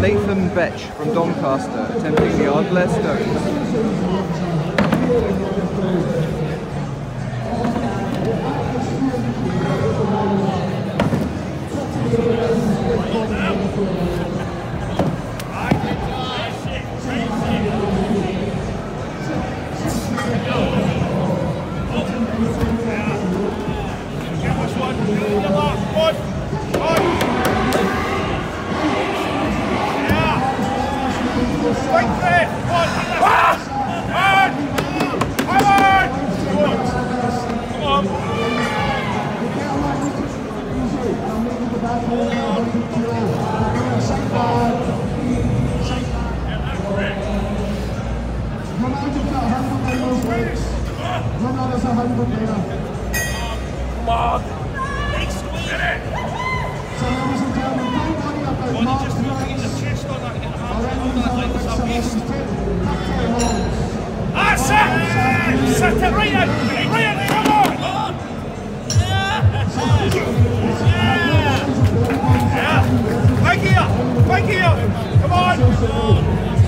Nathan Petch from Doncaster attempting the Ardblair Stones. Thank. Harry will play those breaks. Ronaldo is a Harry will player. Come on. So ladies out! Right out, come on! Come on! Come on.